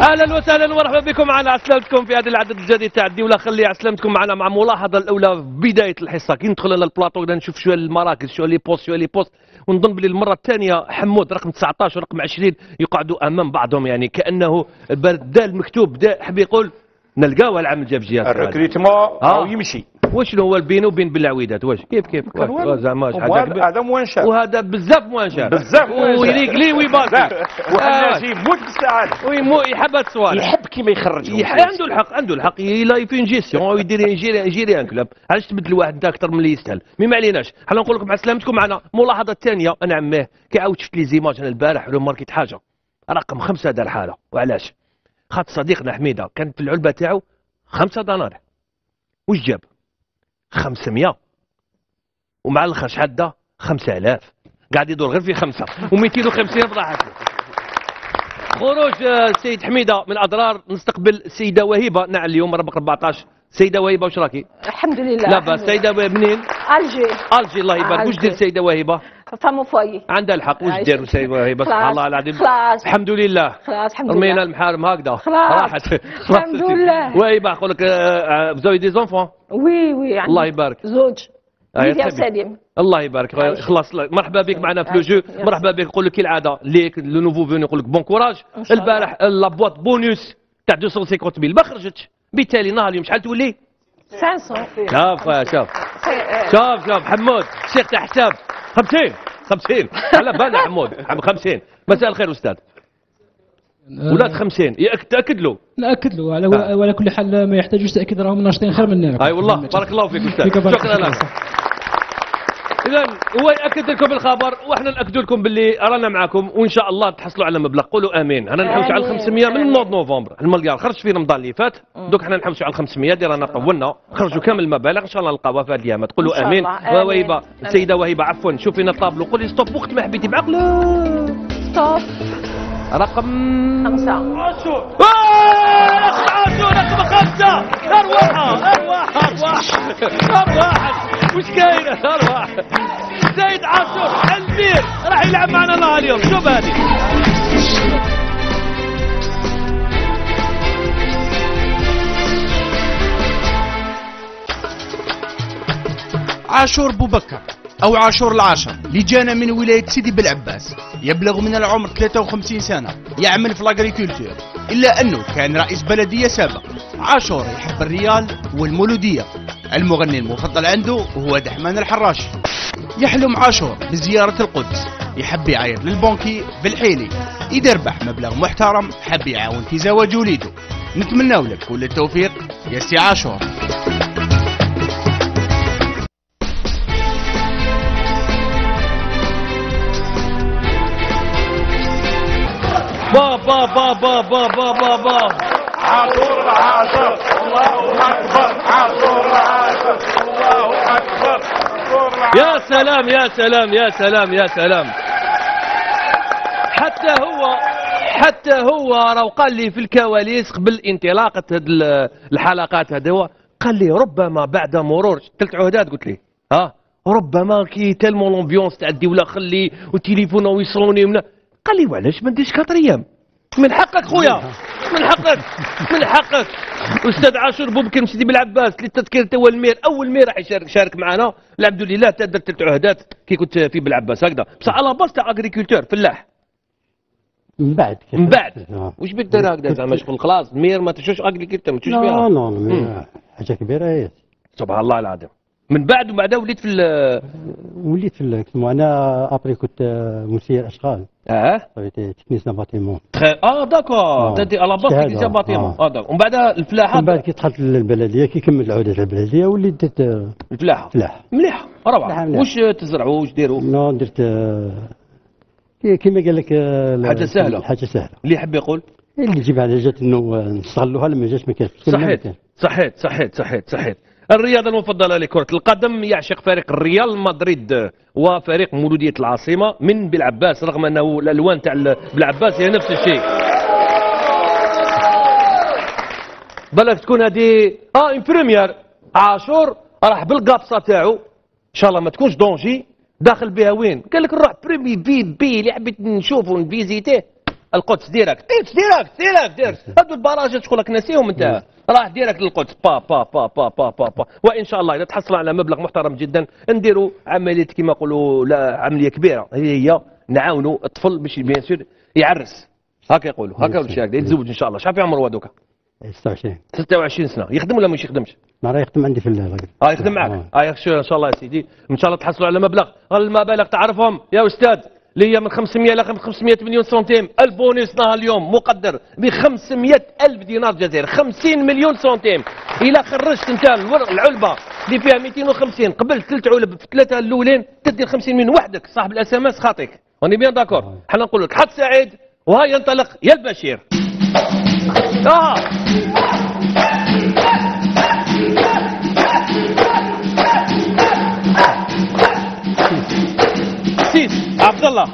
أهلا وسهلا ومرحبا بكم معنا عسلامتكم في هذا العدد الجديد تاع أدي ولا خلي عسلامتكم معنا مع الملاحظه الأولى في بداية الحصة. كي ندخل على البلاطو نشوف شوية المراكز شوية les postes شوية les postes. ونظن بلي المرة الثانية حمود رقم 19 ورقم 20 يقعدوا أمام بعضهم. يعني كأنه دا المكتوب دا حب يقول نلقاوها العام الجاي في جهه ال recrutement آه. يمشي. وشنو هو البين وبين بالعويدات؟ واش؟ كيف كيف؟ زعما. هذا moins شاب وهذا بزاف moins شاب بزاف moins شاب. ويريقلي ويباكي وحنا آه. يموت بالسعاده ويمو يحب هاد الصوالح يحب كيما يخرج. عنده الحق عنده الحق. لا في اون جيستيون يدير يجيري يجيري un club علاش تبدل واحد انت أكثر من اللي يستاهل؟ mais ما عليناش. حنا نقول لكم مع سلامتكم معنا. ملاحظة الثانية أنا عماه كي عاود شفت les images أنا البارح ماركيت حاجة. رقم خمسة دار حالة. وعلاش؟ خاطر صديقنا حميدة كان في العلبة تاعو خمسة دنانير واش جاب؟ 500 ومع الآخر شحال دا 5000 قاعد يدور غير في خمسة. و250 راحت له خروج آه، السيد حميدة من أضرار نستقبل السيده وهبه نعم اليوم رقم 14 سيدة وهبه واش راكي؟ الحمد لله. لا باس سيدة وهبة منين؟ Alger. Alger الله يبارك. واش. دير سيدة وهبه؟ femme au foyer عندها الحق واش عايشة. دير وهبه سبحان. الله العظيم خلاص. الحمد لله. خلاص الحمد رمينا لله. المحارم هكذا خلاص. راحت. الحمد لله. وهبه نقول لك vous avez des enfants oui oui عندي الله يبارك. زوج. آه، يا ليديا حبيبي. وسليم الله يبارك. خلاص مرحبا بك معنا في le jeu مرحبا بك. نقول لك كالعاده ليك le nouveau venu نقول لك bon courage. البارح la boîte bonus تاع 250 mille. ما خرجتش بالتالي نهار اليوم. شحال تولي؟ 500 شوف آه، شوف آه، شوف شوف حمود. شيخ تاع حساب. 50 50 على بالنا حمود. 50 مساء الخير أستاذ. ولاد 50 يأك- تأكد له. ناكد له. على وعلى كل حال ما يحتاجوش تأكيد راهم ناشطين خير مننا. أي والله. بارك الله فيك أستاذ. شكرا. لك. اذا هو يأكد لكم الخبر وإحنا نأكد لكم باللي رانا معكم وإن شاء الله تحصلوا على مبلغ. قولوا آمين. أنا نحوش على آمين. 500 من. نوض نوفمبر. المليار خرج في رمضان اللي فات. دوك إحنا نحوشوا على 500 دي رانا طولنا. خرجوا كامل المبالغ. إن شاء الله نلقاوها في هذه الايامات قولوا آمين. وهبه آمين. السيدة وهبه عفوا. شوفي لنا الطابلو قولي stop. وقت ما حبيتي بعقله stop. رقم خمسة. عاشور آه، رقم عاشور رقم خمسة أرواح أرواح أرواح أرواح وش كاين أرواح زايد عاشور ال maire راح يلعب معنا نهار اليوم شوف هذه عاشور بوبكر. أو عاشور العاشر اللي جانا من ولاية سيدي بالعباس يبلغ من العمر 53 سنة يعمل في l'agriculture إلا أنه كان رئيس بلدية سابق عاشور يحب الريال والمولودية. المغني المفضل عنده هو دحمان الحراشي يحلم عاشور بزيارة القدس. يحب يعيط للبنكي بالحيلي. إذا ربح مبلغ محترم حب يعاون في زواج وليده. نتمنى لك كل التوفيق. يا سي عاشور. با با با با با با با با العاشر الله اكبر عاشور العاشر الله اكبر يا سلام يا سلام يا سلام يا سلام. حتى هو حتى هو راهو قال لي في الكواليس قبل انطلاقة هاد ال- الحلقات هذا قال لي ربما بعد مرور ثلاث عهدات قلت لي ها؟ ربما كي tellement l'ambiance تاع أدي ولا خلي وتليفونه ويصوني ومنا قال لي وعلاش ما نديرش quatre أيام من حقك خويا من حقك من حقك. أستاذ عاشور بوبكر سيدي بالعباس للتذكير تو ال maire أول maire راح يشارك شارك معنا. الحمد لله تا درت ثلاث عهدات كي كنت في بالعباس هكذا. بصح على base تاع agriculture فلاح. من بعد. من بعد. آه. واش بك هكذا؟ زعما شغل خلاص maire ما تشوش agriculture ما تشوش لا فيها لا لا حاجة كبيرة هي. سبحان الله العظيم. من بعد ومن بعد وليت في ال- وليت في كنت أنا أبري كنت آه، مسير أشغال. آه؟ صرت technicien bâtiment آه d'accord. آه. تدي على باس اجتهاد، كي آه. آه d'accord. ومن بعد الفلاحة من بعد كي دخلت للبلدية كي كملت العودة البلدية وليت درت الفلاحة. فلاح. مليح روعة. واش تزرعوا؟ واش ديروا؟ لا درت كي- كيما قال لك حاجة سهلة. حاجة سهلة. اللي يحب يقول. اللي يجيب على جات إنه نستغلوها لما جات ما كانش صحيت. صحيت صحيت صحيت صحيت. الرياضة المفضلة لكرة القدم يعشق فريق الريال مدريد وفريق مولودية العاصمة من بالعباس رغم أنه الألوان تاع بالعباس هي نفس الشيء. بالك تكون هذه آه اون بريمير عاشور راح بالقابصة تاعو. إن شاء الله ما تكونش دونجي. داخل بها وين؟ قال لك نروح بريمي بي بي حبيت نشوفه نفيزيتيه. القدس ديريكت ديريكت ديريكت ديريكت ديريكت هادو البراجات شغلك ناسيهم أنت. راح direct للقدس. با با با با با با با. وإن شاء الله إذا تحصل على مبلغ محترم جدا نديروا عملية كما يقولوا لا عملية كبيرة. هي هي نعاونوا الطفل باش bien sûr يعرس. هكا يقولوا. هكا ولا شي هكذا يتزوج إن شاء الله. شحال في عمره هو دوكا 26 26 سنة. يخدم ولا مش يخدمش؟ ما راه يخدم عندي في الراجل آه يخدم معك. آه. يخشى إن شاء الله يا سيدي. إن شاء الله تحصلوا على مبلغ. المبالغ تعرفهم. يا أستاذ. اللي هي من 500 إلى 500 مليون سنتيم. ال bonus نهار اليوم مقدر ب 500 ألف دينار جزائري. 50 مليون سنتيم. إلى خرجت انت الور- العلبة اللي فيها 250 قبل ثلاث علب في ثلاثة الأولين تدي 50 من وحدك. صاحب ال SMS خاطيك راني bien d'accord. حنا نقول لك حط سعيد وها ينطلق. يا البشير. آه. عبد الله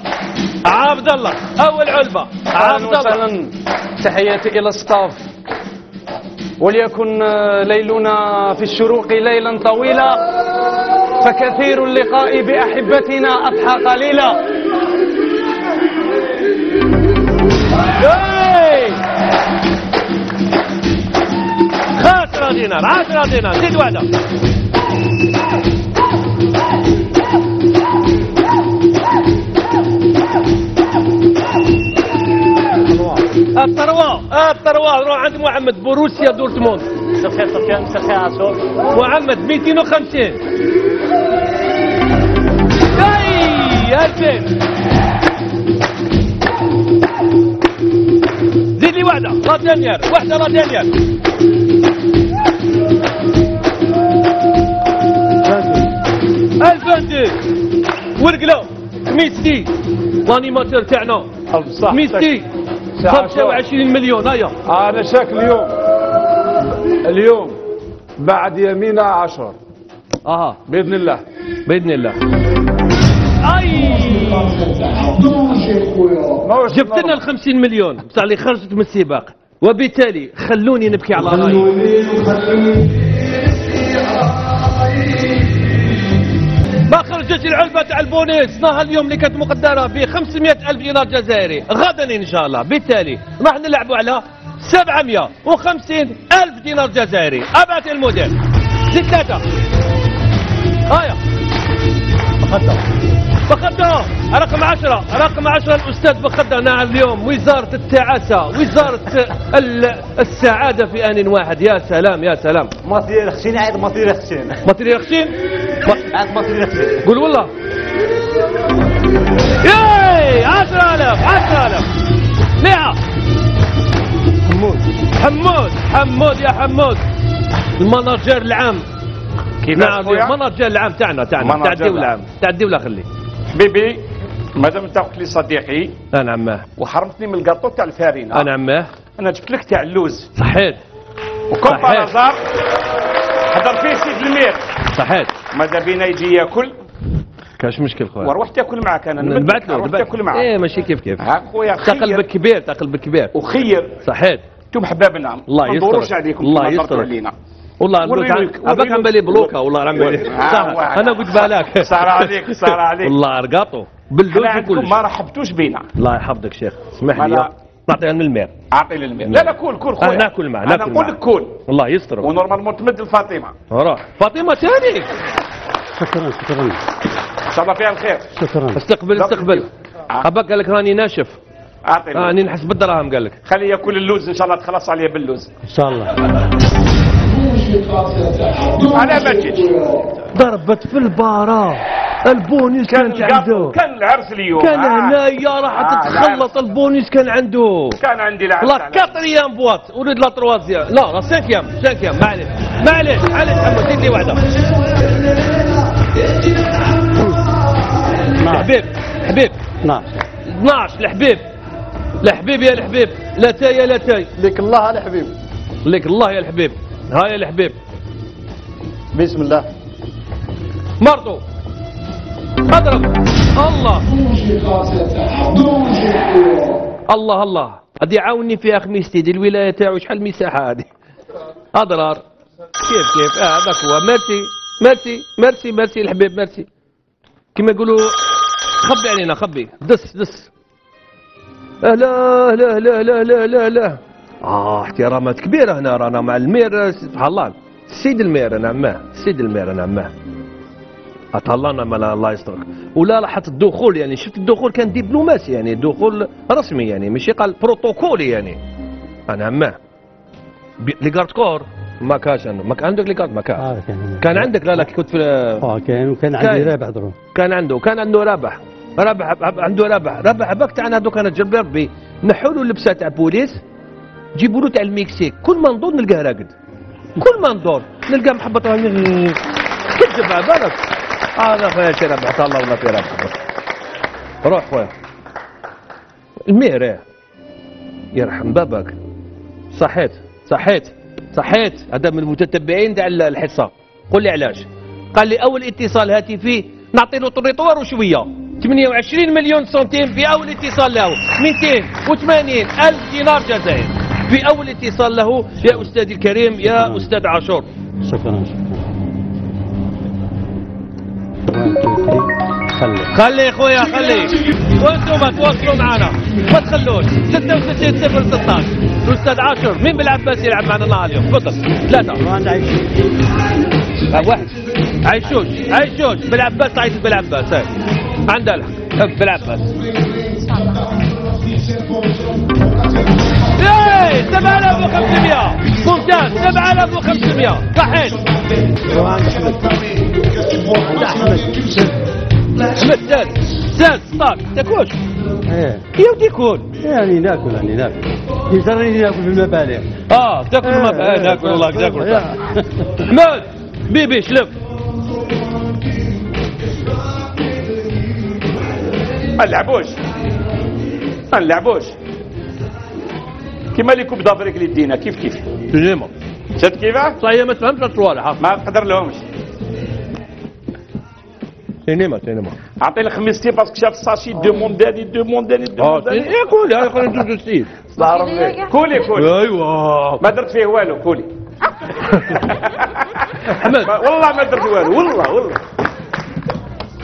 عبد الله أول علبة. عبد الله تحياتي إلى الستاف. وليكن آه، ليلنا في الشروق ليلا طويلا فكثير اللقاء بأحبتنا أضحى قليلا. إيه! 10 دينار 10 دينار. زيد واحدة الثروة الثروة روح عند محمد بوروسيا دورتموند سخي سفيان سخي عاشور محمد 250 إي 2000 زيد لي واحدة لا دانيال واحدة لا دانيال الفاندي ورقلو. ميسي. لانيماتور تاعنا. ميسي. 25 مليون هيا. أنا شاك اليوم. اليوم بعد يمينة عشر. أها. بإذن الله. بإذن الله. أي! جبت لنا ال 50 مليون بتاع اللي خرجت من السباق. وبالتالي خلوني نبكي على رأيي. ما خرجت العلبة تاع البونيس نهار اليوم اللي كانت مقدرة ب 500 ألف دينار جزائري. غدا إن شاء الله. بالتالي راح نلعبوا على 750 ألف دينار جزائري. أبعت المدير زيد ثلاثة هايا بخدة رقم عشرة. رقم عشرة الأستاذ بخدة نعم اليوم وزارة التعاسة وزارة ال- السعادة في آن واحد. يا سلام يا سلام. مصير خشين عاد مصير خشين مطري خشين عاد مصير خشين قول والله. ياي! 10000 10000 مئة. حمود. حمود حمود يا حمود. المناجر العام. كيفاش نعم؟ المناجر العام تاعنا تاعنا. تاع الدولة العام. تاع الدولة خلي بيبي مادام أنت قلت لي صديقي أنا عماه. وحرمتني من الكاطو تاع الفارينة. أنا عماه. أنا جبت لك تاع اللوز. صحيت. صحيح. بارازار حضر فيه سيد المير. صحيت. ماذا بينا يجي ياكل؟ كاش مشكل خويا؟ وأروح تاكل معك أنا نبعث له نبعث. تاكل معك إيه ماشي كيف كيف؟ ها خويا تا قلبك خير. كبير تا قلبك كبير. وخير. صحيت. أنتم حبابنا الله ما يسترك. عليكم الله يسترك. علينا. والله وريني نقول لك- عباك عم بالي. بلوكا والله راه عم بالي آه،. أنا قلت بالك. صار عليك صار عليك. والله إحنا عندكم وكل ما رحبتوش بينا. الله يحفظك شيخ. اسمح لي. نعطيها من المير. أعطي للمير لا لا كول كول خويا. آه، ناكل معه، أنا ناكل نقول. لك كول الله يستر. و normalement تمد لفاطمه روح فاطمة ثاني. شكرا شكرا. إن شاء الله فيها الخير. شكرا. استقبل. استقبل. آه. عباك قال لك راني ناشف. أعطي. راني نحس بالدراهم قال لك. خليه ياكل اللوز إن شاء الله تخلص عليه باللوز. إن شاء الله. أنا ما ضربت في البارا. البونيس كان كانت عنده. كان العرس اليوم. كان آه. هنايا راح آه، تتخلط البونيس كان عنده. كان عندي العرس لا على- quatrième boîte أريد لا troisième لا لا cinquième cinquième معليش معليش معليش محمد زيد لي واحدة. الحبيب حبيب نعم. 12 الحبيب. الحبيب يا الحبيب. لا تاي يا لا تاي. لك الله على حبيب لك الله يا الحبيب. ها يا الحبيب. بسم الله. مرضو. اضرب الله. الله الله. هادي عاوني فيها خميستي دي الولاية تاعو. شحال المساحة هادي أضرار. كيف كيف؟ آه هذاك هو merci merci merci merci الحبيب ميرسي. كما يقولوا خبي علينا خبي. دس دس. لا لا لا لا لا لا لا آه احترامات كبيرة هنا رانا مع المير سبحان الله. السيد المير أنا عماه السيد المير أنا عماه اطلعنا من الله يسترك. ولا لاحظت الدخول يعني شفت الدخول كان دبلوماسي يعني دخول رسمي يعني ماشي قال بروتوكولي يعني. أنا عماه لي كارد كور؟ ما كانش عنده. ما كان عندك لي كارد ما كان كان كان عندك؟ لا لا كنت في آه كان وكان عندي. رابع ضرب كان عنده. كان عنده رابح. رابح عنده رابح. رابح باك تاع هذوك أنا جرب ربي. نحوا له اللبسة تاع بوليس. جيبوا له تاع المكسيك كل ما ندور نلقاه راقد. كل ما ندور نلقاه محبط كذب على بالك. هذا خويا شي رابح الله ولا في رابح روح خويا. المير إيه. يرحم بابك صحيت. صحيت. صحيت. هذا من المتتبعين تاع الحصه قل لي علاش. قال لي أول اتصال هاتفي نعطي له طريطوار وشوية. 28 مليون سنتيم في أول اتصال له. 280 ألف دينار جزائري. في اول اتصال له يا استاذي الكريم يا أستاذ عاشور. شكرا خلي خلي خويا خلي. وأنتم تواصلوا معنا. ما تخلوش. 66 0 16 الاستاذ عاشور مين بالعباس يلعب معنا النهار اليوم؟ تفضل. ثلاثة آه، واحد. عيشوش عيشوش. بالعباس عايز بالعباس. عندها الحق بالعباس. إيه 7500 ممتاز 7500 صحيح. احمد ساد ساد طاق. تاكلش إيه. يا ودي كون يعني ناكل يعني ناكل. يجرني ناكل في المبالغ. آه تاكل ما بقى ناكل والله تاكل. احمد بيبي شلف. ما نلعبوش ما نلعبوش كيما اللي كوب دافريك اللي دينا كيف كيف؟ سينما شفت كيفاه صحيح ما تفهمش الصوالح. ما نقدر لهمش. سينما سينما عطيني خميستين باسكو شاف الساشي دومونداني دومونداني آه دومونداني سينما كول يا خلينا ندوزو السيد. الله ربي. كولي كولي ايوا ما درت فيه والو كولي والله ما درت والو والله والله.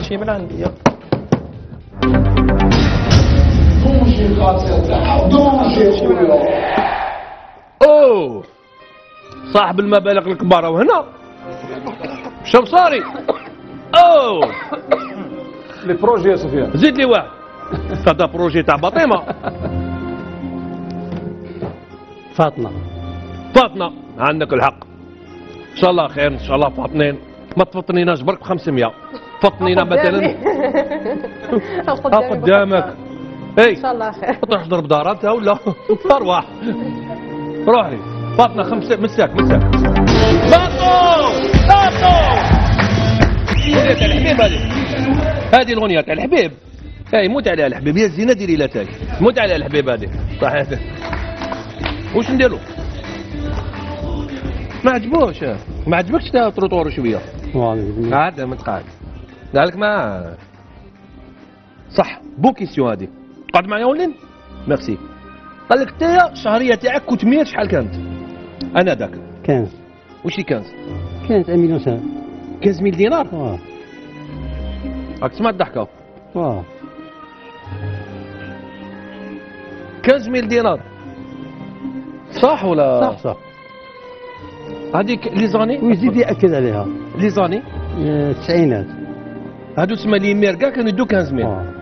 شي من عندي أوه! صاحب المبالغ الكبار وهنا شمصاري أوه! لي بروجي يا سفيان. زيد لي واحد. هذا بروجي تاع بطيمه فاطمة. فاطمة عندك الحق. إن شاء الله خير إن شاء الله فاطنين ما تفطنيناش برك ب 500 فطنينا مثلا. ها قدامك اي إن شاء الله خير. تروح تضرب داراتها ولا؟ ارواح روحي. فاطمة خمسة مساك مساك باطو باطو الأغنية تاع الحبيب هذه؟ هذه الأغنية تاع الحبيب. اي موت عليها الحبيب. هي الزينة ديري لا تاك موت عليها الحبيب هذه. صحيح واش نديرو؟ ما عجبوش. ما عجبكش تا تروطور شوية. والله قاعد ما تقعد قال لك ما صح. بو كيسيون هذه. قعد معايا ولين ميرسي. قال لك انت الشهريه تاعك كنت 100 شحال كانت؟ أنا ذاك 15 وش هي كانت؟ كانت 1 مليون سنه 15000 دينار؟ واه. راك تسمع الضحكة. واه. 15000 دينار. صح ولا؟ صح صح. هذيك لي زاني ويزيد ياكد عليها. لي زاني آه، التسعينات هادو تسمى لي مير كاع كانوا يدو 15000 واه.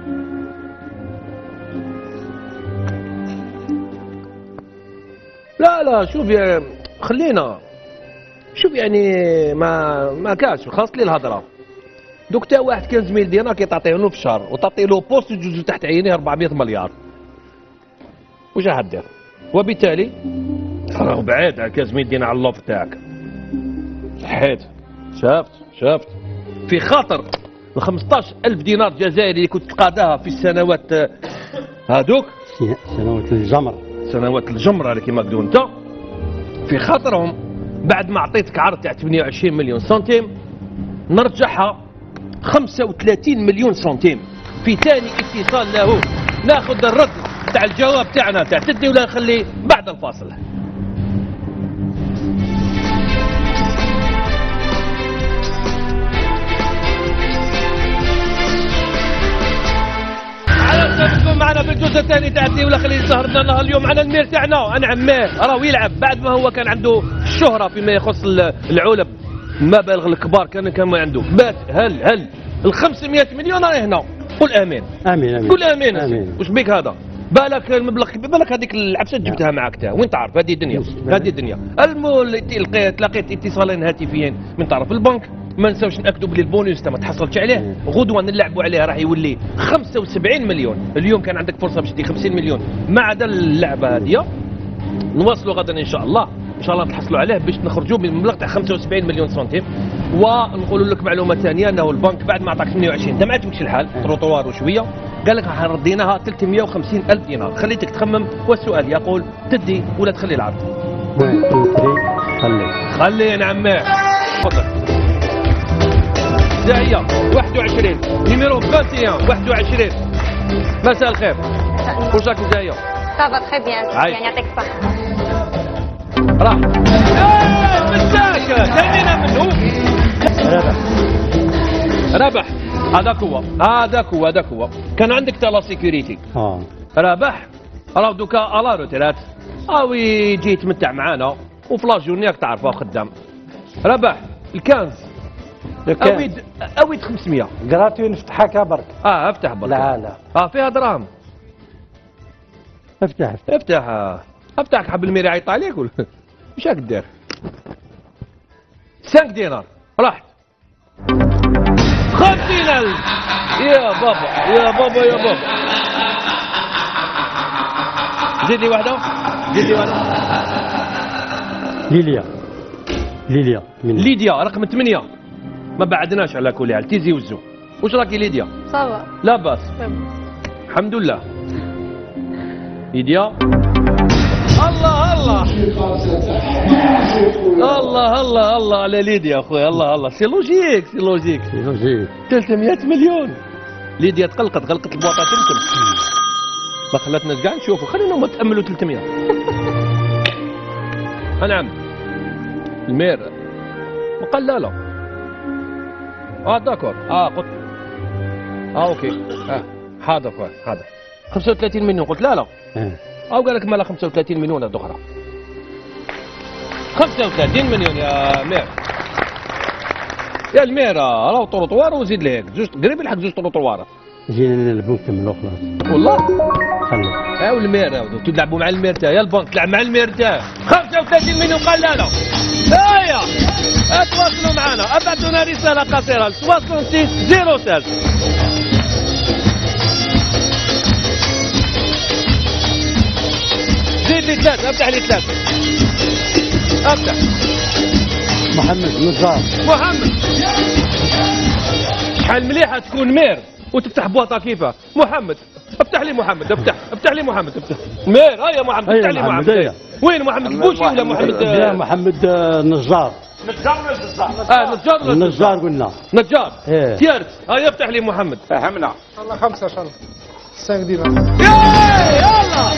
لا لا شوف يا خلينا. شوف يعني ما ما كاش. خاص لي الهضرة. دوك تا واحد كان زميل ديالنا كي تعطيه له في الشهر وتعطي له بوست يجوز تحت عينيه 400 مليار. واش راح دير؟ وبالتالي؟ راه بعيد على زميل دينا على اللوف تاعك. صحيت شافت شافت في خاطر ال 15000 دينار جزائري اللي كنت تقاضاها في السنوات هادوك؟ سنوات الجمر. سنوات الجمرة اللي كما تقول أنت في خاطرهم بعد ما عطيتك عرض تاع 28 مليون سنتيم نرجعها 35 مليون سنتيم. في ثاني اتصال له ناخذ الرد تاع الجواب تاعنا تاع تدي ولا نخليه بعد الفاصل. الثاني تاع ولا خلينا سهرتنا نهار اليوم معنا المير تاعنا. أنا عماه راهو يلعب. بعد ما هو كان عنده الشهره فيما يخص ال- العلب المبالغ الكبار كان كان ما عنده. بات هل هل ال 500 مليون راهي هنا. قول آمين. آمين آمين. قول آمين. آمين. وش بيك هذا؟ بالك المبلغ كبير. بالك هذيك العبسه جبتها معك تا. وين تعرف؟ هذه دنيا. هذه دنيا. المو لقيت اتصالين هاتفيين. من طرف البنك. ما نساوش نأكدوا بلي البونus تا ما تحصلتش عليه غدوة نلعبوا عليه راح يولي 75 مليون. اليوم كان عندك فرصة باش تدي 50 مليون. ما عدا اللعبة هذه نواصلوا غدا إن شاء الله. إن شاء الله تحصلوا عليه باش نخرجوا بمبلغ تاع 75 مليون سنتيم. ونقول لك معلومة ثانية إنه البنك بعد ما عطاك 28 انت ما عجبكش الحال. تروطوار وشوية. قال لك رديناها 350 ألف دينار. خليتك تخمم والسؤال يقول تدي ولا تخلي العرض؟ 1 2 3 خلي. خلي يا نعماه تفضل. داعية 21 نيميرو 21 21 مساء الخير. واش راك ça va très bien. يعني يعطيك الصحة راح. إيه مساك. كاينين منه ربح. ربح. هذاك هو هذاك هو هذاك هو كان عندك تاع la sécurité آه. ربح. راه دوكا à la retraite أو يجي يتمتع معانا. وفي la journée راك تعرفه خدام. ربح. الكنز. اويد اويد 500 قراتي نفتحها كبرك آه أفتح برك لا لا. آه فيها دراهم أفتح أفتح. أفتح. آه. أفتح حب الميري يعيط عليك ولا وش راك دير؟ 5 دينار. راحت. 50000 يا بابا يا بابا يا بابا. زيد لي واحدة زيد لي واحدة ليليا. ليليا. من ليديا رقم 8 ما بعدناش على كل حال. تيزي وزو. واش راكي ليديا؟ ça va. لا باس. الحمد لله. ليديا. الله الله. الله الله الله. على ليديا اخويا الله الله. c'est logique c'est logique logique 300 مليون. ليديا تقلقت غلقت البواطه تمتم ما خلتنا كاع نشوفوا خلينا هما تأملوا 300 ها نعم المير. وقال لا لا آه داكور. آه قلت آه أوكي. آه حاضر خويا حاضر. 35 مليون قلت لا لا. آه. أو قال لك مالا 35 مليون هذه أخرى 35 مليون يا مير. يا المير راهو طروطوار وزيد لهيك. زوج قريب يلحق زوج طروطوارات جينا نلعبوا نكملوا خلاص والله؟ خلي ها والمير تلعبوا مع المير تاعي يا البنك تلعب مع المير تاعي 35 مليون قال لا لا. هيا. تواصلوا معنا. أبعثونا رسالة قصيرة. 66 06 زيد لي ثلاثة أفتح لي ثلاثة أفتح. محمد نزار. محمد. شحال مليحة تكون مير وتفتح بواطة كيفة. محمد. أفتح لي محمد. أفتح. أفتح لي محمد. أفتح. مير. هيا محمد. أفتح لي محمد، محمد. وين محمد؟ البوشي ولا محمد؟ محمد آه، نجار آه نجار ولا النجار قلنا. نجار. إيه. تيارت. هيا افتح لي محمد. فهمنا. الله خمسة شهر 5 دينار ياي يلا.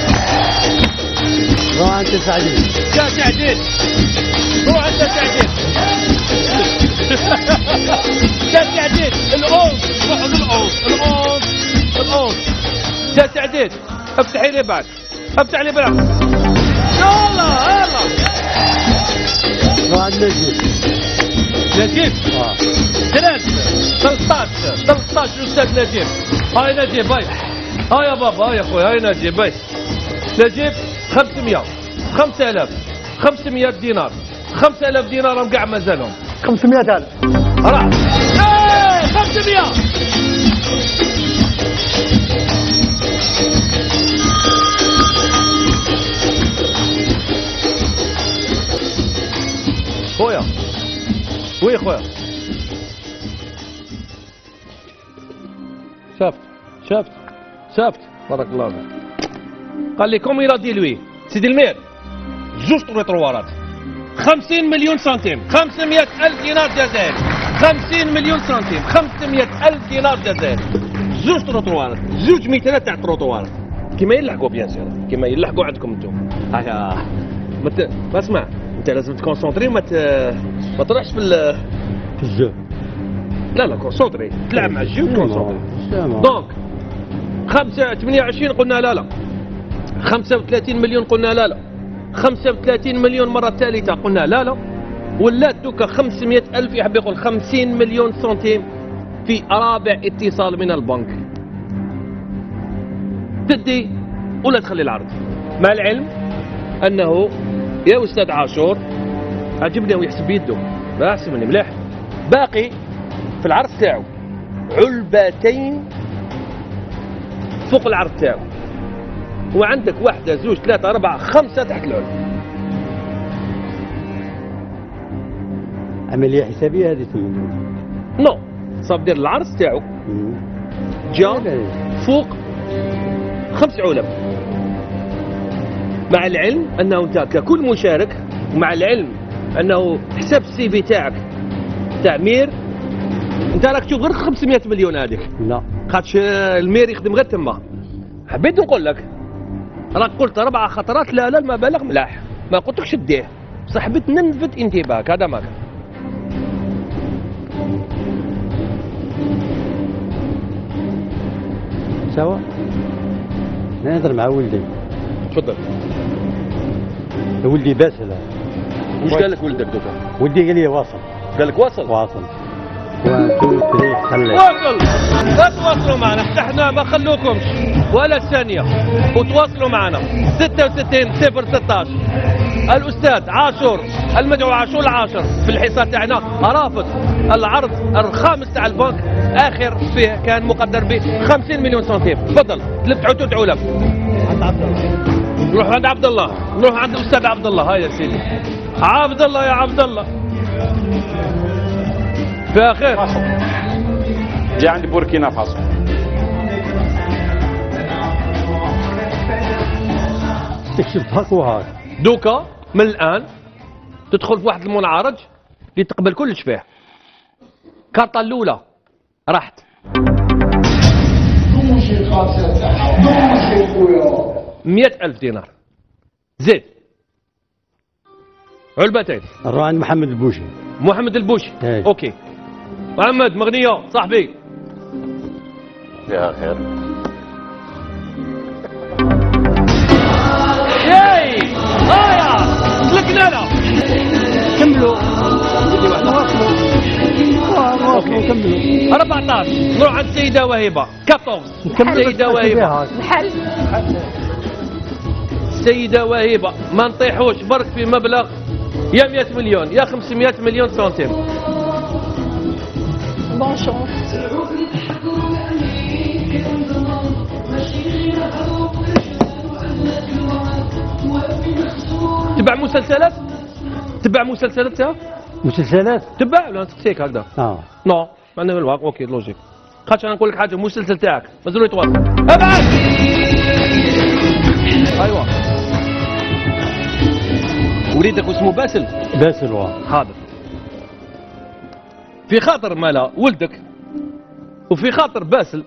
روح أنت سعدين يا سعدين روح أنت سعدين يا سعدين الاونز روحوا للاونز الاونز الاونز يا سعدين افتحي لي بعد. افتح لي بعد. يلا يلا. عند نجيب. نجيب آه ثلاث. 13 13 أستاذ نجيب. هاي نجيب هاي. هاي يا بابا هاي يا أخوي هاي نجيب هاي. نجيب 500 5000 500 دينار. 5000 دينار هم قاع مازالهم. 500000 راح. إيه 500 خويا وي خويا شفت شفت شفت. بارك الله فيك. قال لي كوم يرادي لوي سيدي المير زوج طروطروارات 50 مليون سنتيم. 500 ألف دينار جزائري 50 مليون سنتيم. 500 ألف دينار جزائري زوج تروطوارات زوج مترات تاع تروطوارات كيما يلحقوا bien sûr. كيما يلحقوا عندكم أنتم. ت... ما اسمع. انت لازم ت concentrer وما ت... ما تروحش في ال... في ال jeu. لا لا concentré تلعب مع ال jeu concentré تمام donc خمسة 28 قلنا لا لا. 35 مليون قلنا لا لا. 35 مليون مرة ثالثة قلنا لا لا. ولات دوكا 500 ألف يحب يقول 50 مليون سنتيم في رابع اتصال من البنك. تدي ولا تخلي العرض. مع العلم أنه يا أستاذ عاشور عجبني ويحسب يده لا أحسب مني مليح باقي في العرض تاعو. علبتين فوق العرض تاعو. وعندك واحدة زوج ثلاثة أربعة خمسة تحت العلب. عمليه حسابية هذه تسمى نو صاب دير العرض تاعو. جا فوق خمس علب. مع العلم أنه أنت ككل مشارك ومع العلم أنه حساب ال CV تاعك تاع مير أنت راك تشوف غير 500 مليون هذيك. لا. خاطش المير يخدم غير تما. حبيت نقول لك راك قلت أربع خطرات لا لا المبالغ ملاح ما قلتلكش ديه. بصح حبيت نلفت انتباهك هذا ما كان. سوا؟ نهضر مع ولدي. تفضل. ولدي باسل وش قال لك ولدك دوكا ولدي قال لي واصل. قال لك واصل؟ واصل. 1 2 3 خلي واصل. لا تواصلوا معنا حتى إحنا ما خلوكمش. ولا ثانية. وتواصلوا معنا. 66 0 16 الأستاذ عاشور المدعو عاشور العاشر. في الحصة تاعنا رافض العرض الخامس تاع البنك. آخر فيه كان مقدر ب 50 مليون سنتيم. تفضل. ثلاث عتود علب نروح عند عبد الله. نروح عند الأستاذ عبد الله. هاي يا سيدي. عبد الله يا عبد الله. فيها خير جا عند بوركينا فاسو تكشف هاك وهاك دوكا من الآن تدخل في واحد المنعرج اللي تقبل كلش فيه كارطة الأولى. راحت. مئة ألف دينار. زيد. علبتين. نروح عند محمد البوشي. محمد البوشي. إيه. OK. محمد مغنية صاحبي. فيها خير. ياي هايا سلكنا له كملوا. OK. كملوا 14 نروح عند السيدة وهبة 14 نكمل السيدة وهبة الحل. السيدة وهبة ما نطيحوش برك في مبلغ يا 100 مليون يا 500 مليون سنتيم. bonne chance تبع مسلسلات؟ تبع مسلسلات يا؟ مسلسلات؟ تبع ولا نسقسيك هكذا؟ آه. non ما عندنا الواقع OK logique. خاطش أنا نقول لك حاجة المسلسل تاعك مازالوا يتواصل أبعد! ايوا وليدك اسمه باسل. باسل واه حاضر. في خاطر مالا ولدك. وفي خاطر باسل.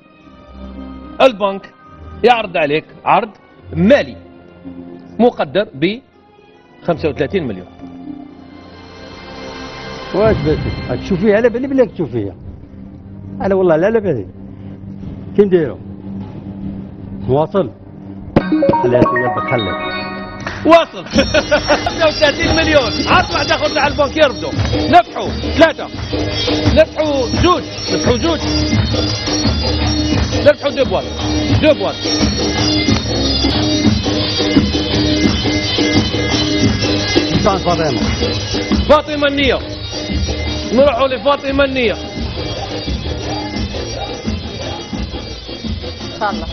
البنك يعرض عليك عرض مالي مقدر ب 35 مليون. واش باسل؟ تشوفيها على بالي بلاك تشوفيها أنا والله لا لا بالي. كي نديرو؟ واصل. خليها تقلبك خليك واصل. 35 مليون واحد اخر تاع البنك يرفضوا نفحوا ثلاثة. نفحوا زوج. نفتحوا زوج. نفتحوا deux boîtes de فاطمة فاطمة النية نروحوا لفاطمة النية إن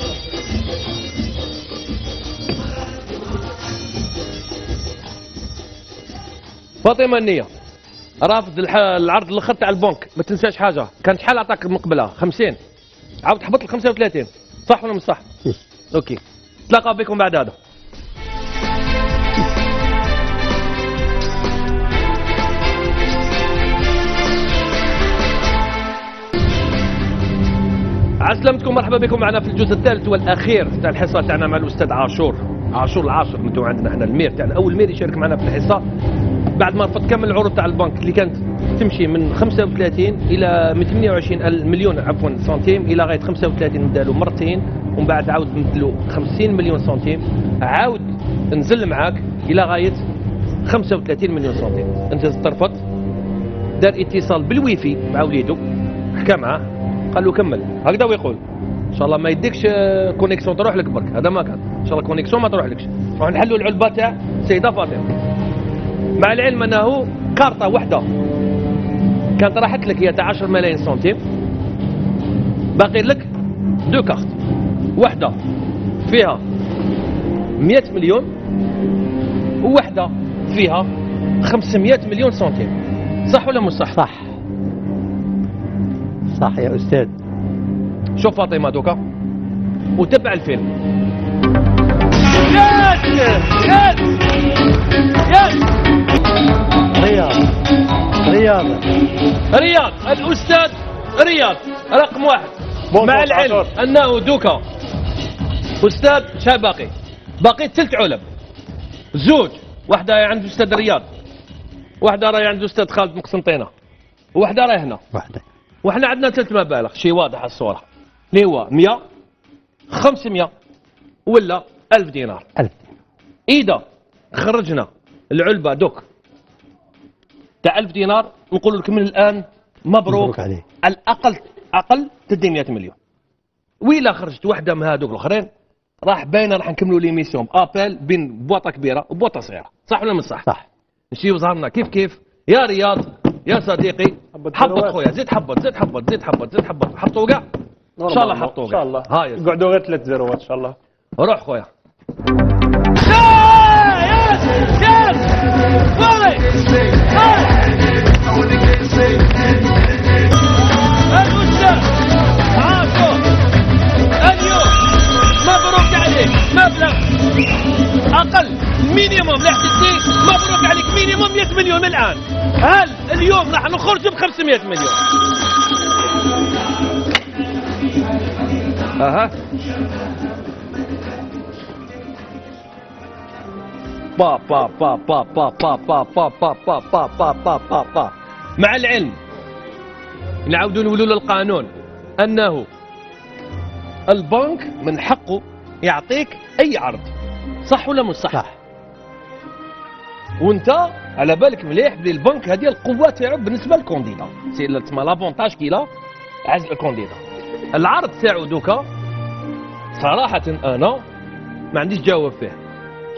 فاطمة النية. رافض. العرض الأخر تاع البنك ما تنساش حاجة. كان شحال عطاك من قبلها 50 عاود حبط ل 35 صح ولا مش صح؟ أوكي. تلاقى بكم بعد هذا. عسلامتكم مرحبا بكم معنا في الجزء الثالث والأخير تاع الحصة تاعنا مع الأستاذ عاشور. عاشور العاشر أنتم عندنا إحنا ال maire تاعنا اول maire يشارك معنا في الحصة. بعد ما رفض كامل العروض تاع البنك اللي كانت تمشي من 35 إلى من 28 مليون عفوا سنتيم إلى غاية 35 ندالو مرتين ومن بعد عاود نمدلو 50 مليون سنتيم. عاود نزل معاك إلى غاية 35 مليون سنتيم. أنت ترفض دار اتصال بالويفي مع وليدو حكى معاه قال له كمل. هكذا ويقول إن شاء الله ما يديكش آه، connexion تروح لك برك. هذا ما كان. إن شاء الله connexion ما تروح لكش. نروح نحلوا العلبة تاع سيدة فاطمة. مع العلم أنه كارطة واحدة كانت راحت لك هي تاع 10 ملايين سنتيم. باقي لك deux cartes واحدة فيها 100 مليون وواحده فيها 500 مليون سنتيم. صح ولا مش صح؟ صح. صح يا أستاذ. شوف فاطمة دوكا وتبع الفيلم. رياض. رياض. رياض الأستاذ رياض. رقم واحد. مع العلم أنه دوكا. أستاذ شاب باقي. باقي ثلث علب زوج. واحدة عند أستاذ رياض. واحدة راهي عند أستاذ خالد من قسنطينة. واحدة راهي هنا. واحدة وحنا عندنا ثلاث مبالغ شي واضح الصورة. اللي هو 100 500 ولا 1000 دينار. 1000 ايده خرجنا. العلبة دوك. تاع 1000 دينار. نقول لك من الآن مبروك, مبروك عليه الأقل أقل تدي 100 مليون. ويلا خرجت وحدة من هذوك الأخرين راح باينه راح نكملوا l'émission ابل بين بواطه كبيرة وبواطه صغيرة. صح ولا مش صح؟ صح. نشيو زهرنا كيف كيف؟ يا رياض يا صديقي. حبط خويا. زيد حبط زيد حبط زيد حبط زيد حبط حطوا كاع إن شاء الله حطوا كاع إن شاء الله. قعدوا غير ثلاث زيروات إن شاء الله. روح خويا. أقل minimum لا مبروك عليك minimum 100 مليون من الان هل اليوم راح نخرج ب 500 مليون أها با با با با با با با با با با با با با با با مع العلم نعاودوا نقولوا للقانون انه البنك من حقه يعطيك اي عرض صح ولا مش صح؟ صح وانت على بالك مليح بلي البنك هذه القوه تاعو بالنسبة لل candidat c'est تسمى l'avantage qu'il a sur le candidat العرض تاعو دوكا صراحة أنا ما عنديش جواب فيه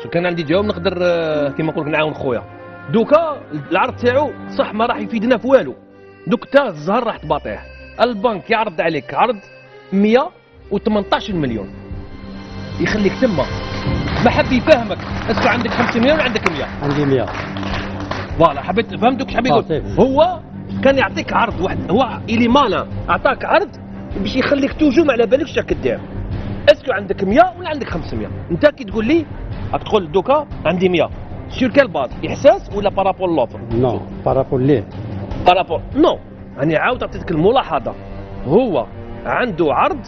كان عندي جواب نقدر آه، كيما نقول نعاون خويا. دوكا العرض تاعو صح ما راح يفيدنا في والو. دوك تا الزهر راح تباطيه. البنك يعرض عليك عرض 118 مليون. يخليك تما. ما حب يفهمك. اسكو عندك 5 مليون وعندك 100 عندي 100 فوالا حبيت فهمتك حبيت آه، يقول. هو كان يعطيك عرض واحد. هو إلي مالا أعطاك عرض باش يخليك توجو ما على بالكش راك كدير اسكو عندك 100 ولا عندك 500 أنت كي تقول لي تقول دوكا عندي 100 سير كال باز إحساس ولا بارابول لوفر نو بارابول ليه؟ بارابول نو أنا عاود عطيتك الملاحظة. هو عنده عرض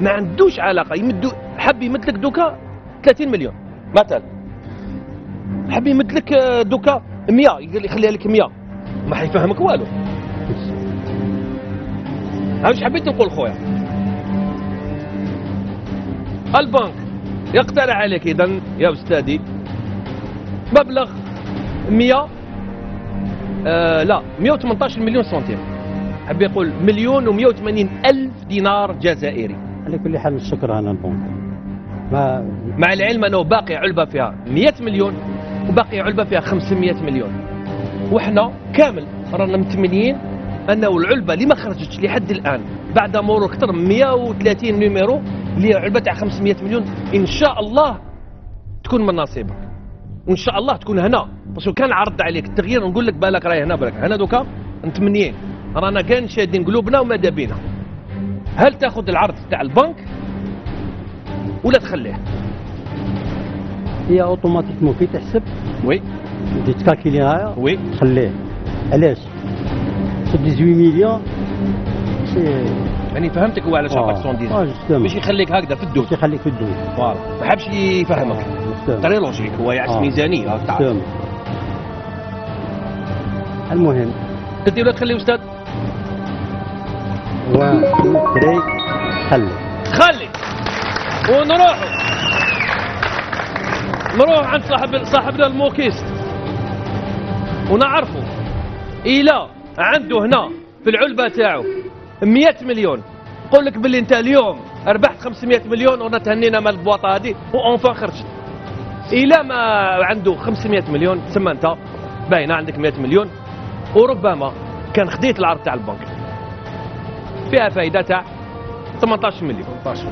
ما عندوش علاقة. يمدو حب يمدلك دوكا 30 مليون. مثلا. حب يمدلك آه، دوكا 100 يقول لي خليها لك 100 ما حيفهمك والو. هاش حبيت نقول خويا؟ البنك يقترح عليك اذا يا أستاذي مبلغ 100 آه لا 118 مليون سنتيم. حب يقول مليون و180 ألف دينار جزائري. على كل حال الشكر أنا البنك. ما مع العلم أنه باقي علبة فيها 100 مليون وباقي علبة فيها 500 مليون. وحنا كامل رانا متمنيين أنه العلبة اللي ما خرجتش لحد الآن بعد مرور أكثر من 130 numéro اللي هي علبة تاع 500 مليون. إن شاء الله تكون من نصيبك. وإن شاء الله تكون هنا. parce que كان عرض عليك التغيير نقول لك بالك راهي هنا بالك. هنا دوكا؟ متمنيين رانا كان شادين قلوبنا وماذا بينا. هل تاخذ العرض تاع البنك؟ ولا تخليه. هي automatiquement كي تحسب oui. ت calculer ها oui. خليه علاش؟ سي 18 مليون. يعني فهمتك هو علاش عطاك 110 آه جوستومون باش يخليك هكذا في الدوس باش يخليك في الدنيا فوالا. ما حبش يفهمك. طريق لوجيك هو يعس آه. ميزانيه هاك تعرف المهم. تدي ولا تخلي أستاذ؟ هو تريك خلي. خلي. ونروح. نروح عند صاحب صاحبنا الموكيست. ونعرفه. إلى عنده هنا في العلبة تاعو. 100 مليون. نقول لك باللي انت اليوم ربحت 500 مليون ونا تهنينا مال البواطة هذه وانفان خرجت إلى ما عنده 500 مليون تسمى انت باينة عندك 100 مليون. وربما كان خديت العرض تاع البنك. فيها فائده تاع 18 مليون. 18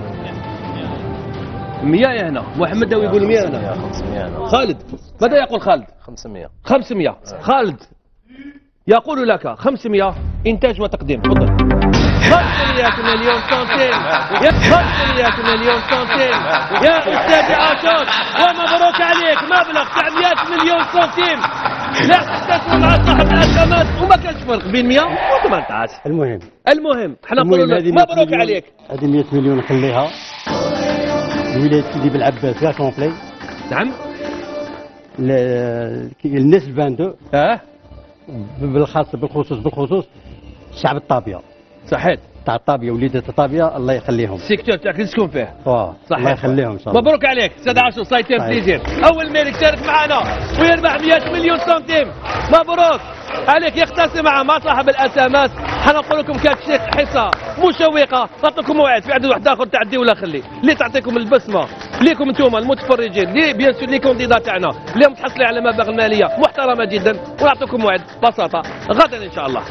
100 هنا. محمد داوي يقول 100 هنا. 500 خالد ماذا يقول خالد؟ 500 500 خالد يقول لك 500 إنتاج وتقديم. تفضل. 500 مليون سنتيم يا 500 مليون سنتيم يا أستاذ عاشور ومبروك عليك مبلغ تاع 100 مليون سنتيم لا تستثمر مع صاحب الازمات وما كانش فرق بين 100 و 18 المهم. المهم. حنا 100 مبروك عليك. هذه 100 مليون نخليها. ولاية سيدي بالعباس فيها كومبلي. نعم. الناس الفاندو آه. بالخاص بالخصوص بالخصوص شعب الطابية. صحيت. تاع الطابية وليدة الطابية الله يخليهم. السيكتور تاعك تسكن فيه. صحيح. الله يخليهم إن شاء الله. مبروك عليك. أستاذ عاشور سايتين صحيح. بليزير. أول مالك شارك معنا ويربح 100 مليون سنتيم. مبروك. عليك يختصي مع مع صاحب الاسامات حنقول لكم كانت حصة مشوقة. نعطيكم موعد في عدد واحد آخر تاع الدي ولا خلي. اللي تعطيكم البسمة. ليكم أنتم المتفرجين. لي bien sûr les candidats تاعنا. اللي متحصلين على مبالغ مالية محترمة جدا. ونعطيكم موعد ببساطة. غدا إن شاء الله.